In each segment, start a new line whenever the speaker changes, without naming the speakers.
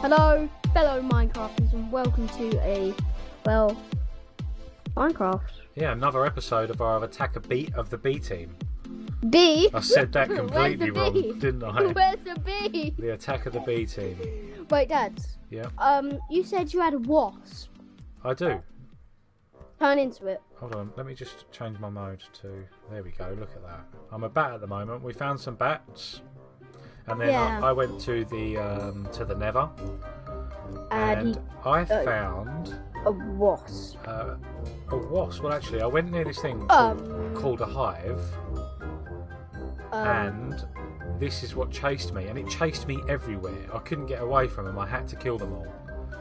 Hello, fellow Minecrafters, and welcome to a, well, Minecraft.
Yeah, another episode of our Attack of, B- of the B team.
B?
I said that completely wrong, didn't I?
Where's the B?
The Attack of the B team.
Wait, Dad.
Yeah,
Um, you said you had a wasp.
I do.
Turn into it.
Hold on, let me just change my mode to. There we go. Look at that. I'm a bat at the moment. We found some bats, and then
Yeah.
I, I went to the um, to the Nether,
And,
and I
uh,
found
a wasp.
uh, a wasp. Well, actually, I went near this thing
Um.
called, called a hive,
Um,
and this is what chased me, and it chased me everywhere. I couldn't get away from them. I had to kill them all.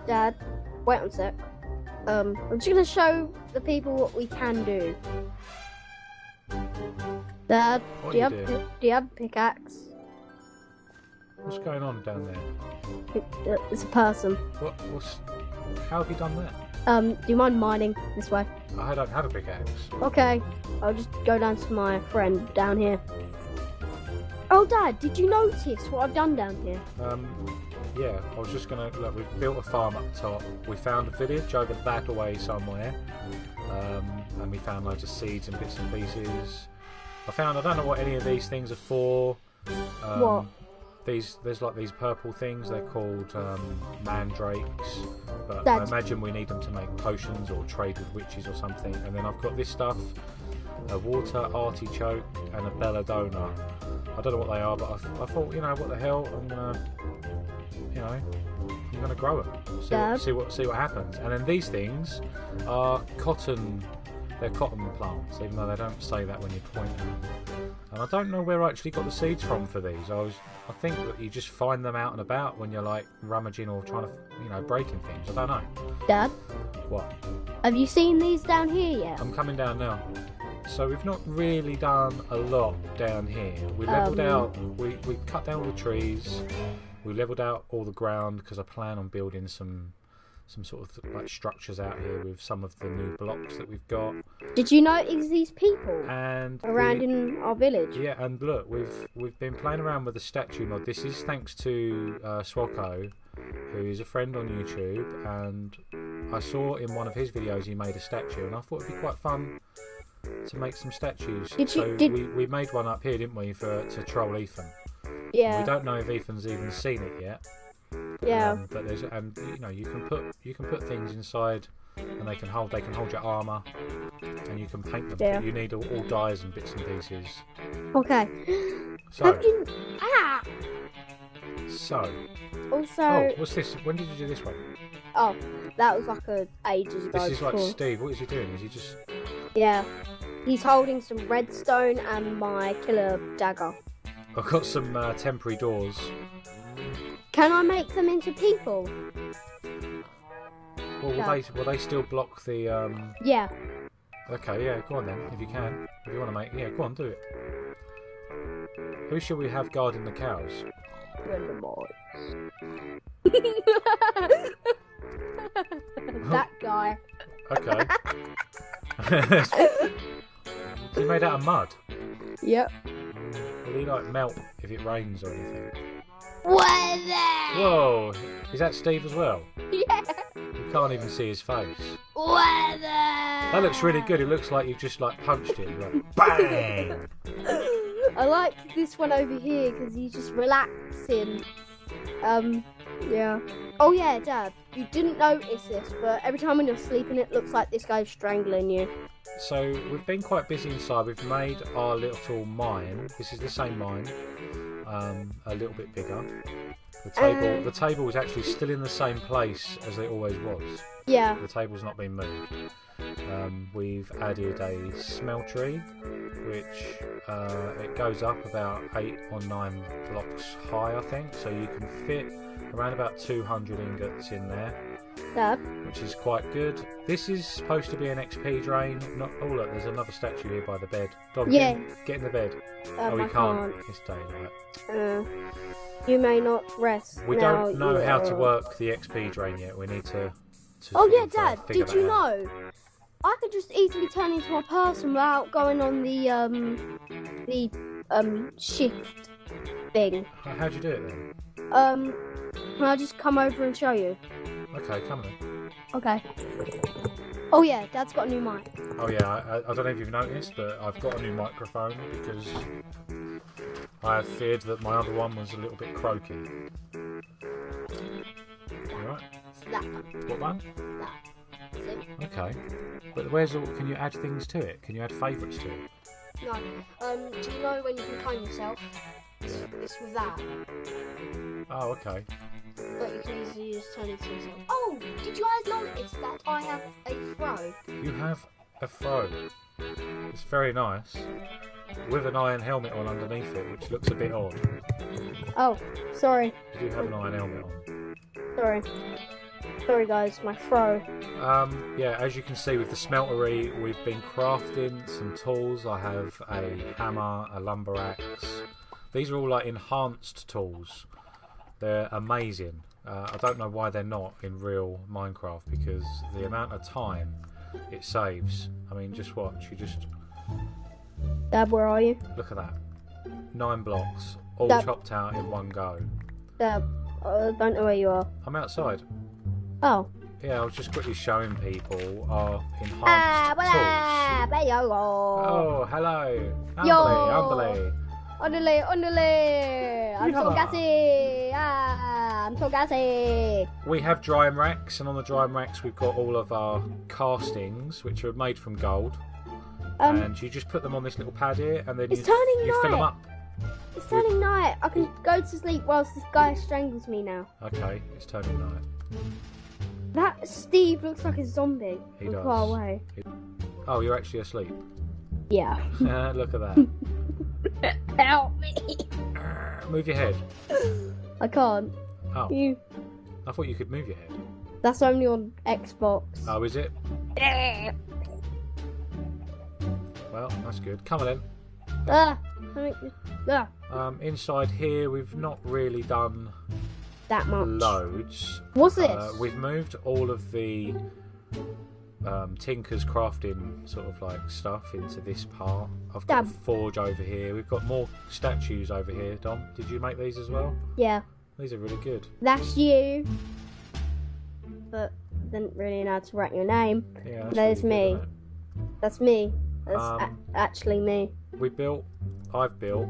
Dad, wait one sec. Um, I'm just gonna show the people what we can do. Dad,
What
do you have
you
pi-
doing?
do you have pickaxe?
What's going on down there?
It's a person.
What? What's? How have you done that?
Um, do you mind mining this way?
I don't have a pickaxe.
Okay, I'll just go down to my friend down here. Oh, Dad, did you notice what I've done down here?
Um, yeah, I was just gonna look. We've built a farm up top. We found a village over that way somewhere, um, and we found loads of seeds and bits and pieces. I found I don't know what any of these things are for. Um,
What?
These there's like these purple things. They're called um, mandrakes, but I imagine we need them to make potions or trade with witches or something. And then I've got this stuff: a water artichoke and a belladonna. I don't know what they are, but I, I thought, you know, what the hell? I'm gonna, you know, I'm gonna grow them. See
Dad?
what, see what see what happens. And then these things are cotton. They're cotton plants, even though they don't say that when you point them. And I don't know where I actually got the seeds from for these. I was, I think that you just find them out and about when you're like rummaging or trying to, you know, breaking things. I don't know.
Dad,
What?
have you seen these down here yet?
I'm coming down now. So we've not really done a lot down here. We leveled
Um,
out. We we cut down all the trees. We leveled out all the ground because I plan on building some some sort of like structures out here with some of the new blocks that we've got.
Did you notice these people
And
around
we-
in our village?
yeah, and look, we've we've been playing around with the statue mod. This is thanks to uh, Swoco, who is a friend on YouTube, and I saw in one of his videos he made a statue, and I thought it'd be quite fun to make some statues.
Did you-
so
did-
we, we made one up here, didn't we, for to troll Ethan?
Yeah,
We don't know if Ethan's even seen it yet.
Yeah.
Um, but there's and you know you can put you can put things inside. And they can hold. They can hold your armor, and you can paint them.
Yeah.
But you need all, all dyes and bits and pieces.
Okay.
So,
you? Ah.
so
Also,
Oh, what's this? When did you do this one?
oh, that was like a ages ago.
This is like. Steve. What is he doing? Is he just?
Yeah. He's holding some redstone and my killer dagger.
I've got some uh, temporary doors.
Can I make them into people?
Well, will
No.
they will they still block the? Um...
Yeah.
Okay, yeah, go on then. If you can, if you want to make, yeah, go on, do it. Who should we have guarding the cows?
that guy.
Okay. Is he made out of mud?
Yep.
Will he like melt if it rains or anything?
Weather.
Whoa! Is that Steve as well?
Yeah.
You can't even see his face.
Weather.
That looks really good. It looks like you've just like punched him. Like, bang!
I like this one over here because he's just relaxing. Um, yeah. Oh yeah, Dad. You didn't notice this, but every time when you're sleeping, it looks like this guy's strangling you.
So we've been quite busy inside. We've made our little mine. This is the same mine, um, a little bit bigger. The table,
Um,
the table is actually still in the same place as it always was.
Yeah.
The table's not been moved. Um, we've added a smeltery, which uh, it goes up about eight or nine blocks high, I think. So you can fit around about 200 ingots in there
Dad.
which is quite good. This is supposed to be an XP drain. Not oh look, there's another statue here by the bed. Dog,
Yeah.
get, in, get in the bed.
Um,
oh, we
I
can't. It's daylight.
Uh, you may not rest.
We
now
don't know how to work the XP drain yet. We need to. to
Oh yeah, Dad. Did you
out.
know? I could just easily turn into a person without going on the um the um shift thing.
How- How'd you do it then?
Um, can I just come over and show you?
Okay, come on.
Okay. Oh yeah, Dad's got a new mic.
Oh yeah, I, I don't know if you've noticed, but I've got a new microphone because I feared that my other one was a little bit croaky. Alright,
that one.
what one?
That. See?
Okay. But where's all, can you add things to it? Can you add favourites to it?
No. Um, do you know when you can clone yourself? It's, it's with that.
Oh, okay.
But you can easily just turn it to yourself. Oh, did you guys notice that I have a throw?
You have a throw. It's very nice. With an iron helmet on underneath it, which looks a bit odd.
Oh, sorry.
You do have an iron helmet on.
Sorry. Sorry guys, my throw.
Um, yeah, as you can see with the smeltery, we've been crafting some tools. I have a hammer, a lumber axe. These are all like enhanced tools. They're amazing. Uh, I don't know why they're not in real Minecraft because the amount of time it saves. I mean, just watch. You just
Dad, where are you?
look at that. Nine blocks, all chopped out in one go.
Dad, I don't know where you are.
I'm outside.
Oh.
Yeah, I was just quickly showing people our enhanced
Ah,
tools.
you go.
Oh, hello.
Yo.
Andale.
Underlay, underlay. I'm so gassy. Ah, I'm so gassy.
We have drying racks, and on the drying racks we've got all of our castings, which are made from gold.
Um,
and you just put them on this little pad here, and then
It's
you,
turning
you fill them up.
it's turning night. I can go to sleep whilst this guy strangles me now.
Okay, it's turning night.
That Steve looks like a zombie.
He does.
Far away.
Oh, you're actually asleep.
Yeah.
Look at that.
Help me.
move your head.
I can't.
Oh,
You.
I thought you could move your head.
That's only on Xbox.
Oh, is it? Well, that's good. Come on then.
ah, ah,
Um, inside here, we've not really done
that much.
loads.
What's this?
Uh, we've moved all of the um, Tinker's crafting sort of like stuff into this part. I've got a forge over here. We've got more statues over here. Dom, did you make these as well?
yeah,
These are really good.
that's you. But didn't really know how to write your name.
Yeah, that's really
me.
good,
That's me. That's a-
Um,
actually me.
We built. I've built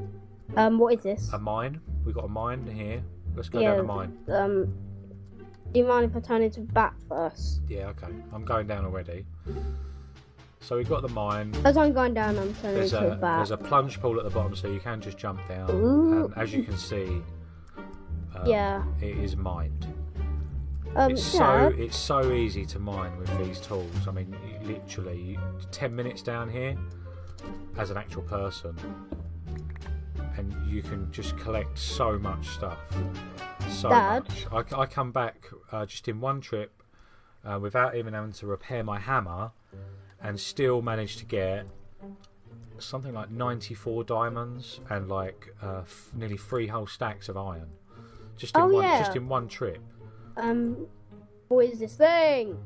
Um, what is this?
a mine. We got a mine here. Let's go
Yeah.
down the mine.
Um, do you mind if I turn into bat first?
Yeah, okay. I'm going down already. So we've got the mine.
As I'm going down, I'm turning
There's
into
a
a bat.
there's a plunge pool at the bottom, so you can just jump down.
Ooh.
And as you can see, um,
Yeah.
it is mined.
Um,
It's so
Dad,
it's so easy to mine with these tools. I mean, literally, ten minutes down here as an actual person, and you can just collect so much stuff. So
Dad?
much. I, I come back uh, just in one trip uh, without even having to repair my hammer, and still managed to get something like 94 diamonds and like uh, f- nearly three whole stacks of iron. Just in
Oh,
one,
yeah.
just in one trip.
um, what is this thing?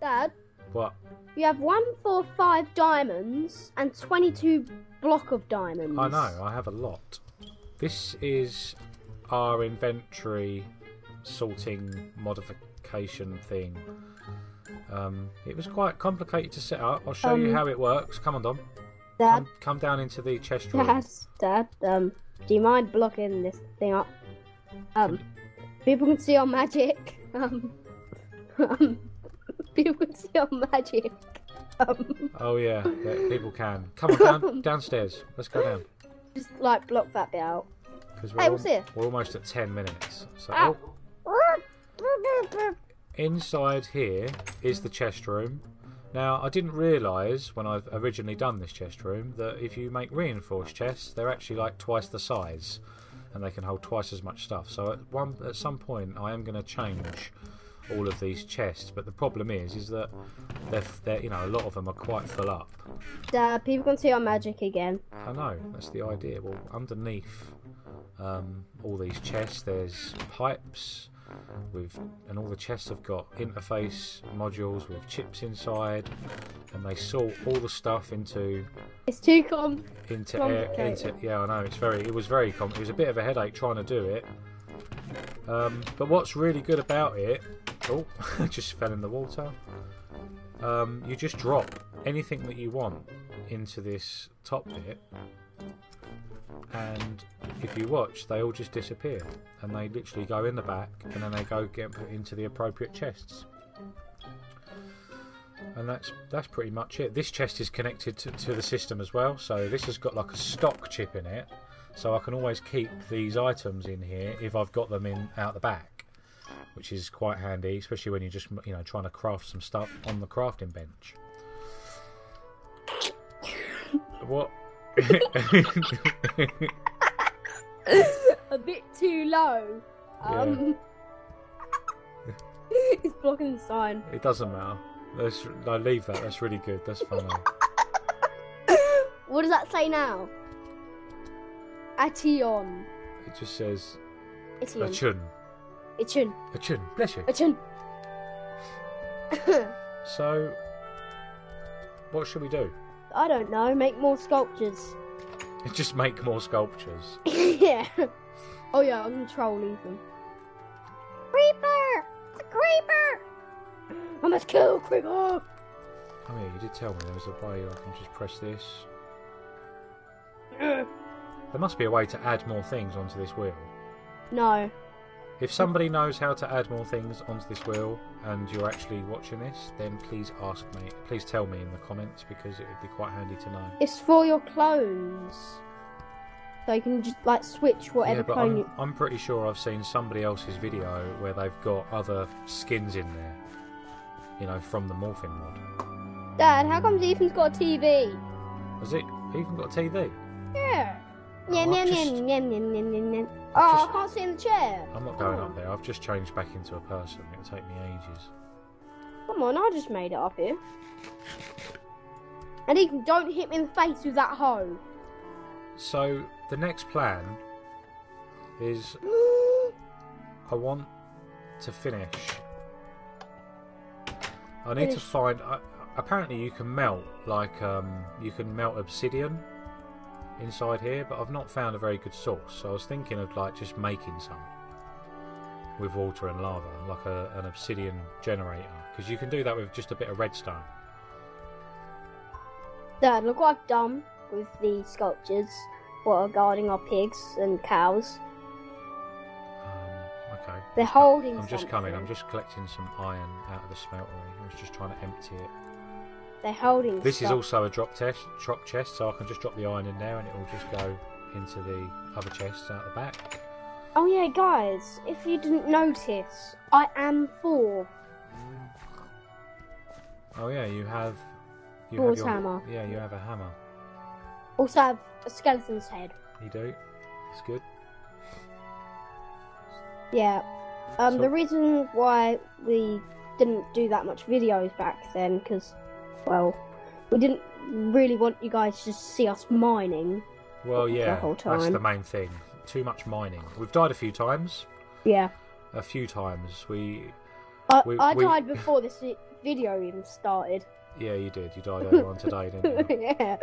Dad,
But
you have one, four, five diamonds and 22 block of diamonds.
I know, I have a lot. This is our inventory sorting modification thing. Um, it was quite complicated to set up. I'll show you
Um,
how it works. Come on, Dom.
Dad,
Come, come down into the chest room.
Dad, Dad, um, do you mind blocking this thing up? Um, people can see our magic. Um, um people can see our magic. Um,
Oh yeah, yeah, people can. Come on down downstairs. Let's go down
just like block that bit out.
Because
Hey,
we're,
what's here?
we're almost at ten minutes. So oh, inside here is the chest room. Now I didn't realise when I've originally done this chest room that if you make reinforced chests, they're actually like twice the size, and they can hold twice as much stuff. So at one at some point I am going to change all of these chests, but the problem is is that they're, they're you know a lot of them are quite full up.
Dad, people can see our magic again.
I know that's the idea. Well, underneath um, all these chests, there's pipes with, and all the chests have got interface modules with chips inside, and they sort all the stuff into
It's too com.
into air. Into yeah, I know it's very. It was very. Com- it was a bit of a headache trying to do it, Um, but what's really good about it, oh, just fell in the water. Um, you just drop anything that you want into this top bit, and if you watch, they all just disappear, and they literally go in the back, and then they go get put into the appropriate chests. And that's that's pretty much it. This chest is connected to, to the system as well, so this has got like a stock chip in it, so I can always keep these items in here if I've got them in out the back, which is quite handy, especially when you're just you know trying to craft some stuff on the crafting bench. What?
a bit too low. Um, it's blocking the sign.
it doesn't matter. Let's, no, leave that. That's really good. That's funny.
What does that say now? Ation.
It just says a
Ation.
chun,
Ation.
a chun. Bless you.
Ation.
So, what should we do?
I don't know. Make more sculptures.
Just make more sculptures.
yeah. Oh yeah, I'm gonna troll Ethan. Creeper! It's a creeper! I must kill creeper!
Oh yeah, you did tell me there was a way I can just press this. There must be a way to add more things onto this wheel.
No.
If somebody knows how to add more things onto this wheel and you're actually watching this, then please ask me. Please tell me in the comments because it would be quite handy to know.
It's for your clones. So you can just like switch whatever
yeah, but
clone
I'm,
you.
I'm pretty sure I've seen somebody else's video where they've got other skins in there. You know, from the morphing mod.
Dad, how come Ethan's got a TV?
Has it even got a TV?
Yeah.
Oh,
Yum,
I've
yum,
just-
yum, yum, yum, yum, yum, yum. Oh,
just-
I can't sit in the chair.
I'm not going
Oh.
up there. I've just changed back into a person. It'll take me ages.
Come on, I just made it up here. And Ethan, don't hit me in the face with that hoe.
So the next plan is I want to finish. I need to find. Uh, apparently, you can melt like um, you can melt obsidian inside here, but I've not found a very good source. So I was thinking of like just making some with water and lava, like a, an obsidian generator, because you can do that with just a bit of redstone.
Dad, look what I've done with the sculptures. What are guarding our pigs and cows.
Um, okay.
They're holding
I'm just coming. I'm just collecting some iron out of the smeltery. I was just trying to empty it.
They're holding
This is also a drop test, drop chest, so I can just drop the iron in there and it will just go into the other chests out the back.
Oh yeah, guys, if you didn't notice, I am four.
Oh yeah, you have. You have your,
hammer.
Yeah, you have a hammer.
Also have a skeleton's head.
You do. It's good.
Yeah. Um,
So-
the reason why we didn't do that much videos back then, because, well, we didn't really want you guys to see us mining.
Well, yeah, The
whole
that's the main thing. Too much mining. We've died a few times.
Yeah.
A few times. We.
I,
We-
I
we-
died before this video even started.
Yeah, you did. You died earlier on today, didn't you?
yeah.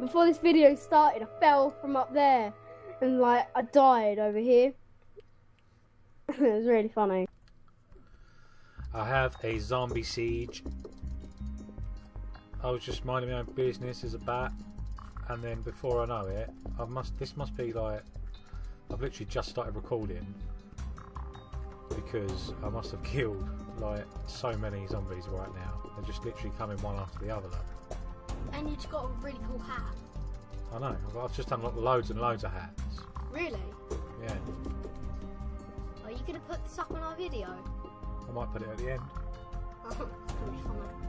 Before this video started, I fell from up there, and like I died over here. it was really funny.
I have a zombie siege. I was just minding my own business as a bat, and then before I know it, I must. This must be like I've literally just started recording because I must have killed like so many zombies right now. They're just literally coming one after the other.
And you just got a really cool hat.
I know. I've- I've just unlocked loads and loads of hats.
Really?
Yeah,
Are you gonna put this up on our video?
I might put it at the end.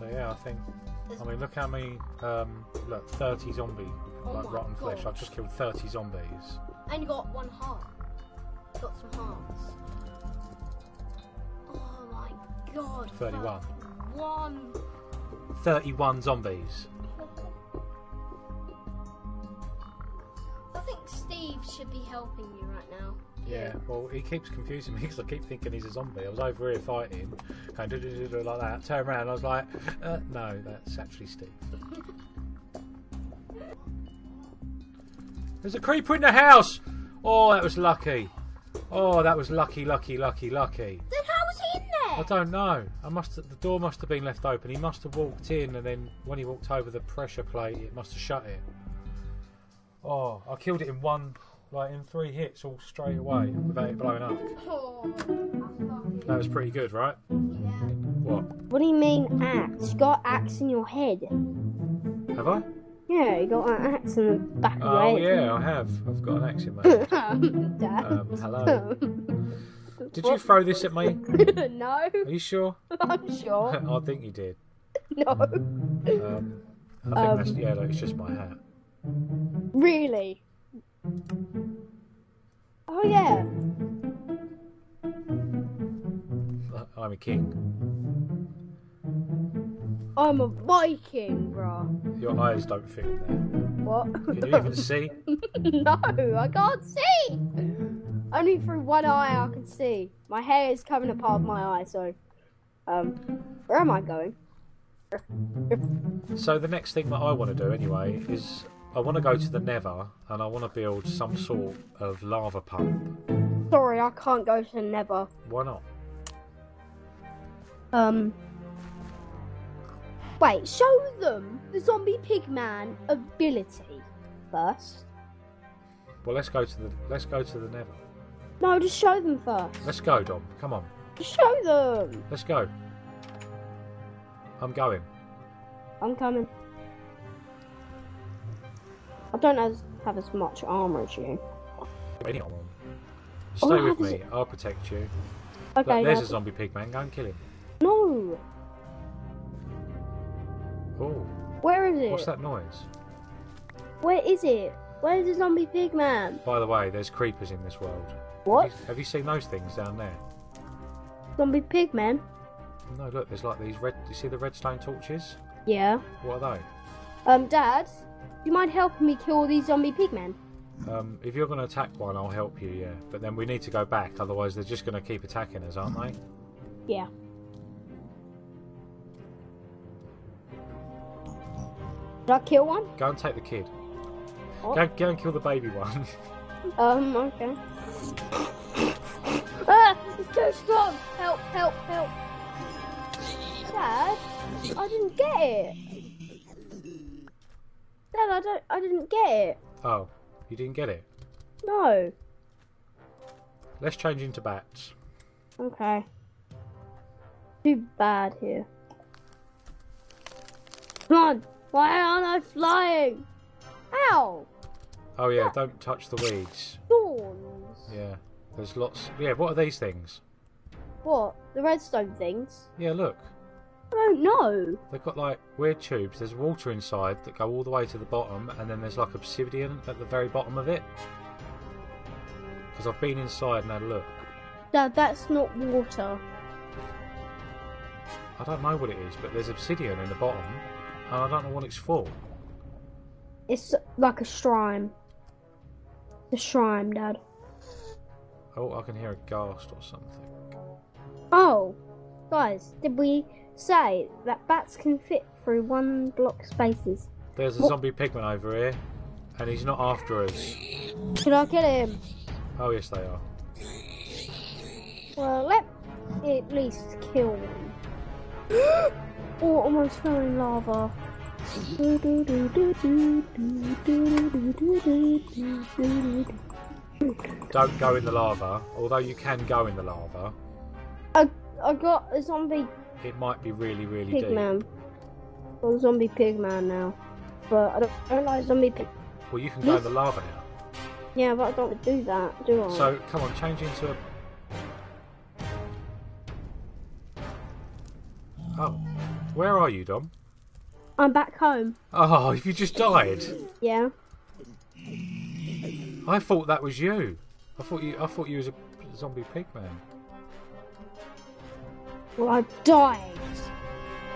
So yeah, I think. I mean, look how many. Um, look, 30 zombie
Oh
like rotten flesh. I've just killed 30 zombies.
and you got one heart. Got some hearts. Oh my god.
31.
One.
31 zombies.
I think Steve should be helping you right now.
Yeah, well, he keeps confusing me because I keep thinking he's a zombie. I was over here fighting, going do-do-do-do like that. Turn around, I was like, uh, no, that's actually Steve. There's a creeper in the house! Oh, that was lucky. Oh, that was lucky, lucky, lucky, lucky.
Then how was he in there?
I don't know. I must. The door must have been left open. He must have walked in, and then when he walked over the pressure plate, it must have shut it. Oh, I killed it in one, like in three hits, all straight away without it blowing up.
Oh,
That was pretty good, right?
yeah.
What?
What do you mean axe? You got axe in your head.
Have I?
Yeah, you got an axe in the back of
Oh
your head.
yeah, I have. I've got an axe in my head.
Dad.
Um, hello. Did you throw this at me?
no,
Are you sure?
I'm sure.
I think you did.
No.
Um, I think
Um,
that's yeah. Look, it's just my hat.
Really? Oh yeah.
I'm a king.
I'm a Viking, bruh.
Your eyes don't fit in there.
What?
Can you even see?
no, I can't see. Only through one eye I can see. My hair is covering a part of my eye, so um, where am I going?
So the next thing that I want to do anyway is I want to go to the Nether and I want to build some sort of lava pump.
Sorry, I can't go to the Nether.
Why not?
Um. Wait, show them the zombie pigman ability first.
Well, let's go to the let's go to the Nether.
No, just show them first.
Let's go, Dom. Come on,
Just show them.
let's go. I'm going.
I'm coming. I don't as, have as much armor as you.
Any armor. Stay
Oh,
with me. I'll protect you.
Okay.
Look, there's a zombie pig man. Go and kill him.
No.
Oh,
Where is it?
what's that noise?
Where is it? Where's the zombie pigman?
By the way, there's creepers in this world.
What?
Have you, have you seen those things down there?
Zombie pigman?
No, look. There's like these red. Do you see the redstone torches?
Yeah.
What are they?
Um, Dad, you mind helping me kill these zombie pigmen?
Um, if you're going to attack one, I'll help you. Yeah, but then we need to go back. Otherwise, they're just going to keep attacking us, aren't they?
Yeah. Did I kill one?
Go and take the kid.
What?
Go, go and kill the baby one.
Um, okay. ah! It's too strong! Help, help, help! Dad, I didn't get it! Dad, I don't, I didn't get it.
oh, you didn't get it.
No.
Let's change into bats.
Okay. Too bad here. Come on! Why aren't I flying? Ow!
Oh yeah, ah. don't touch the weeds.
Thorns!
Yeah, there's lots. Yeah, what are these things?
What? The redstone things?
Yeah, look.
I don't know.
They've got like weird tubes. There's water inside that go all the way to the bottom, and then there's like obsidian at the very bottom of it. Because I've been inside and had a look.
Dad, that's not water.
I don't know what it is, but there's obsidian in the bottom, and I don't know what it's for.
It's like a shrine. The shrine, Dad.
Oh, I can hear a ghast or something.
Oh, guys, did we say that bats can fit through one block spaces?
There's a
What?
zombie pigman over here, and he's not after us.
Should I kill him?
Oh yes, they are.
Well, let me at least kill one. oh, almost fell in lava.
Don't go in the lava. Although you can go in the lava,
I, I got a zombie
it might be really, really deep.
pigman. Got a zombie pigman now. But I don't, I don't like zombie pig.
Well, you can go in the lava now.
Yeah, but I don't do that, do I?
So come on, change into a. Oh, where are you, Dom?
I'm back home.
Oh, have you just died?
Yeah.
I thought that was you. I thought you. I thought you was a zombie pigman.
Well, I died.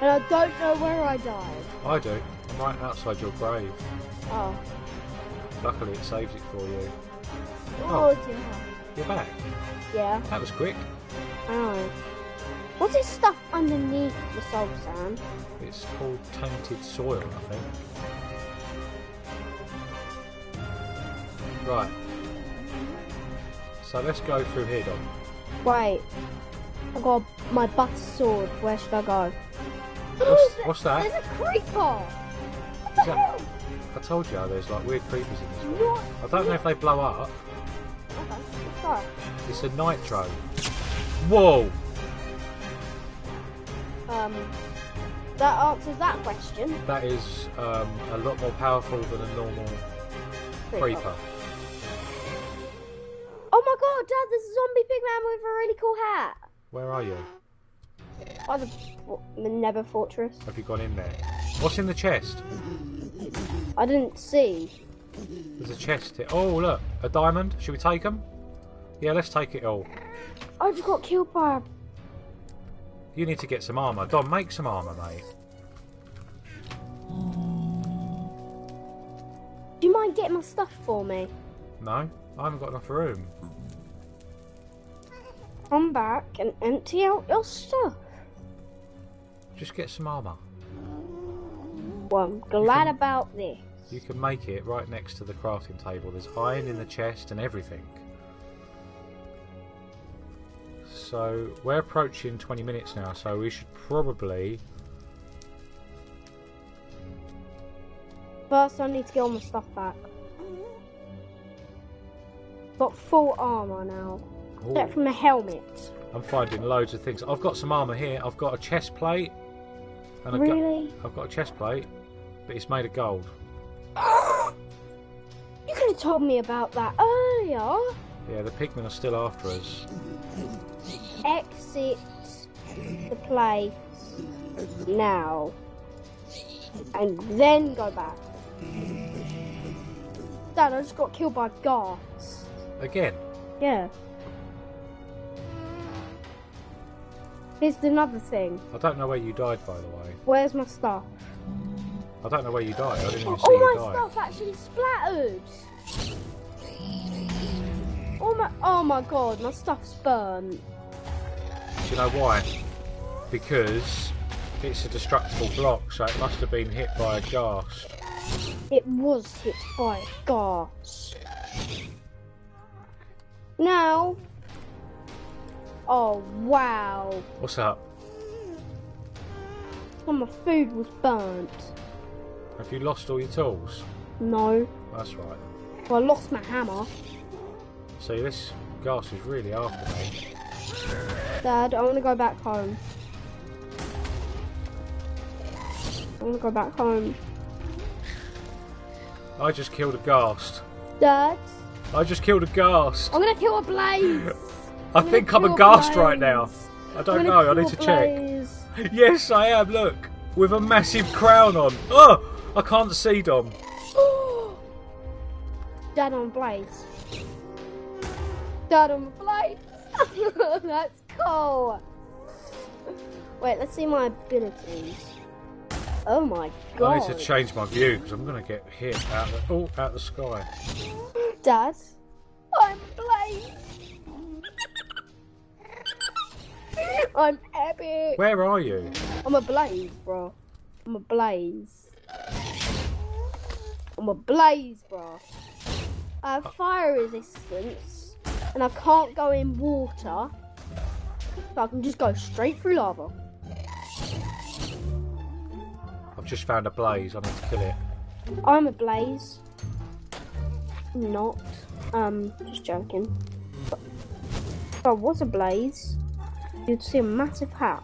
And I don't know where I died.
I do. I'm right outside your grave.
Oh.
Luckily, it saves it for you.
Oh,
Oh,
dear.
you're back.
Yeah,
That was quick. Oh.
I know. What's this stuff underneath the soul sand?
It's called tainted soil, I think. Right. So let's go through here, Dom.
Wait. I got my butter sword. Where should I go?
What's, what's that?
There's a creeper!
Is that? I told you there's like weird creepers in this.
What?
I don't know if they blow up.
Okay, go.
It's a nitro. Whoa!
Um, that answers that question.
That is um, a lot more powerful than a normal creeper.
Oh my god, Dad, there's a zombie pigman with a really cool hat.
Where are you?
By the, the Nether Fortress.
Have you gone in there? What's in the chest?
I didn't see.
There's a chest here. Oh, look, a diamond. Should we take them? Yeah, let's take it all.
I just got killed by a.
You need to get some armour. Don, make some armour, mate.
Do you mind getting my stuff for me?
No, I haven't got enough room.
Come back and empty out your stuff.
Just get some armour.
Well, I'm glad
can-
about this.
You can make it right next to the crafting table. There's iron in the chest and everything. So we're approaching 20 minutes now, so we should probably.
First, I need to get all my stuff back. Got full armor now. Except from the helmet.
I'm finding loads of things. I've got some armour here. I've got a chest plate. And a gu-
Really?
I've got a chest plate, but it's made of gold.
You could have told me about that earlier.
Yeah, the pigmen are still after us.
Exit the place now. And then go back. Dad, I just got killed by guards.
Again,
Yeah. Here's another thing.
I don't know where you died, by the way.
Where's my stuff?
I don't know where you died. I didn't even see
All
you
my
die.
stuff actually splattered. Oh my! Oh my god, my stuff's burnt.
Do you know why? Because it's a destructible block, so it must have been hit by a ghast.
It was hit by a ghast. Now. Oh wow!
What's up?
Some my food was burnt.
Have you lost all your tools?
No,
That's right.
well, I lost my hammer.
See, this ghast is really after me.
Dad, I want to go back home. I want to go back home.
I just killed a ghast.
Dad,
I just killed a ghast.
I'm gonna kill a blaze.
I think I'm a
kill
right now. I don't know. I need to check. Yes, I am. Look, with a massive crown on. Oh, I can't see Dom.
Dad on Blaze. Dad on Blaze. That's cool. Wait, let's see my abilities. Oh my god.
I need to change my view because I'm going to get hit out the oh out the sky.
Dad, I'm Blaze. I'm epic.
Where are you?
I'm a blaze, bro. I'm a blaze. I'm a blaze, bro. I have fire resistance, and I can't go in water, so I can just go straight through lava.
I've just found a blaze. I need to kill it.
I'm a blaze. Not. Um, just joking. But if I was a blaze, you'd see a massive hat.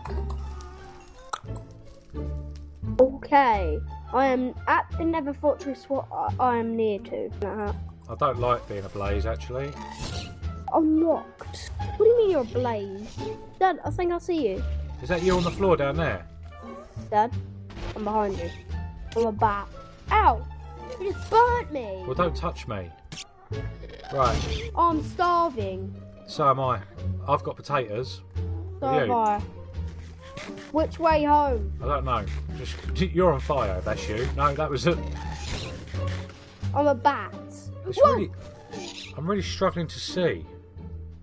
Okay. I am at the Nether Fortress what I- am near to.
I don't like being a blaze actually.
Unlocked. What do you mean you're a blaze? Dad, I think I see you.
Is that you on the floor down there?
Dad, I'm behind you. I'm a bat. Ow! You just burnt me!
Well, don't touch me. Right,
I'm starving.
so am I. I've got potatoes.
So
you?
I. Which way home?
I don't know. Just you're on fire. That's you. No, that was it.
I'm a bat.
It's
Whoa!
really. I'm really struggling to see.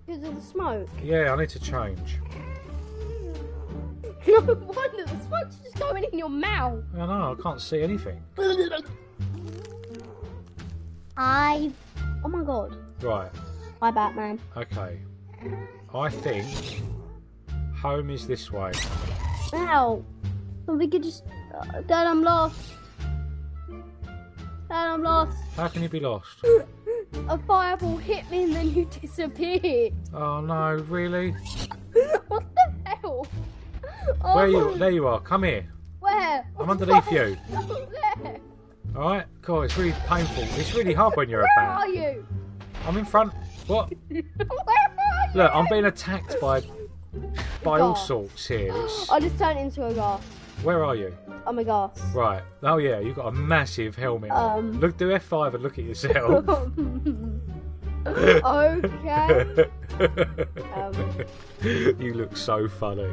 Because of the smoke.
Yeah, I need to change.
No wonder the smoke's just going in your mouth.
I know. I can't see anything.
I. Oh my god.
Right.
Bye, Batman.
Okay. I think home is this way.
Ow! We could just. Uh, Dad, I'm lost. Dad, I'm lost.
How can you be lost?
A fireball hit me and then you disappeared.
Oh no, really?
what the hell? Oh,
Where are you? There you are. Come here.
Where?
I'm underneath you. Alright? God, it's really painful. It's really hard when you're a
Where are you?
I'm in front. What?
Where are you?
Look, I'm being attacked by by all sorts here. It's,
I just turned into a ghast.
where are you?
I'm a ghast.
Right. Oh yeah, you've got a massive helmet. on.
Um.
Look, do F5 and look at yourself.
okay. Um,
you look so funny.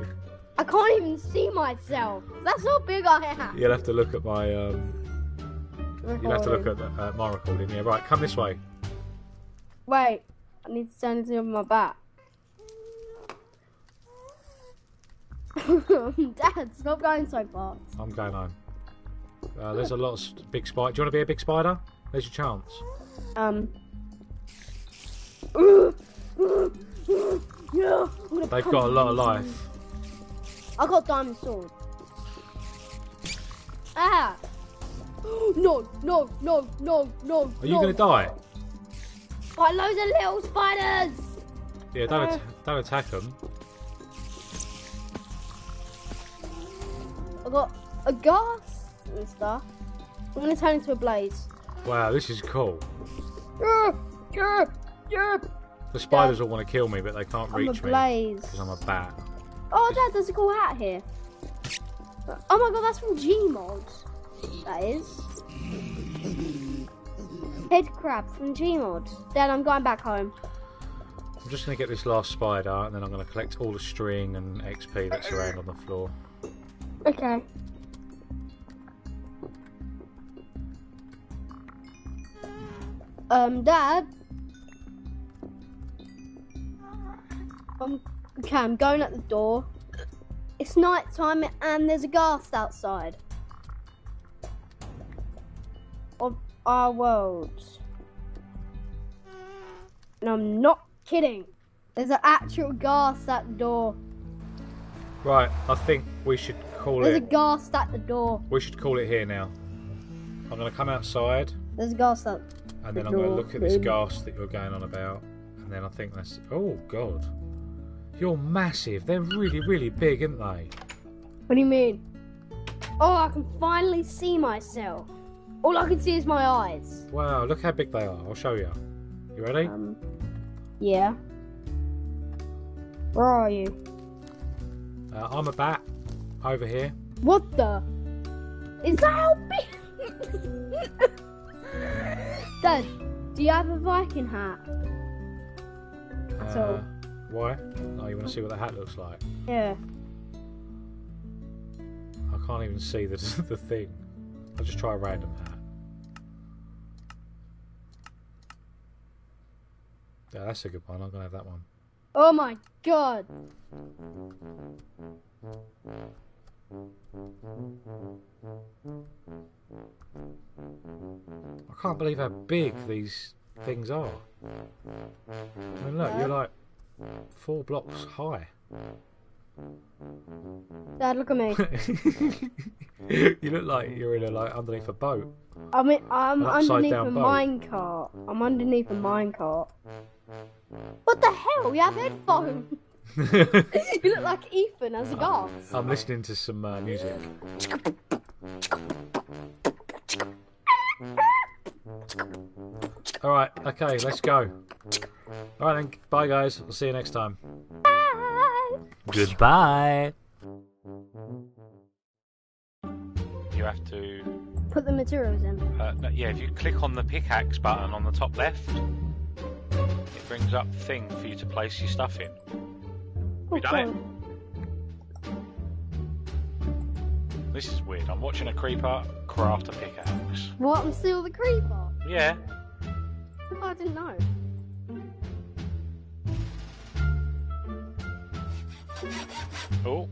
I can't even see myself. That's how big I am.
You'll have to look at my um. You'll have to look at the, uh, my recording. Yeah, right. Come this way.
Wait, I need to turn into my back. Dad, stop going so fast.
I'm going home. Uh, there's a lot of big spider. Do you want to be a big spider? There's your chance.
Um. Yeah,
They've got a lot of life.
I got diamond sword. Ah! No, no, no, no, no.
Are you going to die?
By loads of little spiders!
Yeah, don't,
Uh.
at- don't attack them.
I got a ghast and stuff. I'm gonna turn into a blaze.
Wow, this is cool.
Yeah, yeah, yeah.
The spiders all want to kill me, but they can't
I'm
reach me because I'm a bat.
Oh, Dad, there's a cool hat here. Oh my god, that's from Gmod. That is. Head crab from Gmod. Dad, I'm going back home.
I'm just going to get this last spider, and then I'm going to collect all the string and XP that's around on the floor.
Okay. Um, Dad. Um, okay, I'm going at the door. It's night time and there's a ghast outside. Of our world. And I'm not kidding. There's an actual ghast at the door.
Right, I think we should call
There's a
it.
ghast at the door.
We should call it here now. I'm going to come outside,
There's a ghast at
and then
The
I'm going to look at this ghast that you're going on about, and then I think that's. Oh God, you're massive. They're really, really big, aren't they?
What do you mean? Oh, I can finally see myself. All I can see is my eyes.
Wow, look how big they are. I'll show you. You ready?
Um, yeah. Where are you?
Uh, I'm a bat over here.
What the? Is that how big? Dad, do you have a Viking hat? All.
Uh, why? Oh, you want to see what the hat looks like?
Yeah.
I can't even see the the thing. I'll just try a random hat. Yeah, that's a good one. I'm gonna have that one.
Oh my god.
I can't believe how big these things are. I mean, look, you're like four blocks high.
Dad, look at me.
you look like you're in a like underneath a boat.
I'm in, I'm underneath a minecart. I'm underneath a minecart. What the hell? You have headphones. You look like Ethan as a ghast.
I'm listening to some uh, music. All right, okay, let's go. All right then, bye guys. I'll see you next time.
Bye.
Goodbye.
You have to,
Put the materials in.
uh, yeah, if you click on the pickaxe button on the top left, it brings up the thing for you to place your stuff in. You done it? This is weird. I'm watching a creeper craft a pickaxe.
What? I'm still the creeper.
Yeah,
I didn't know.
oh,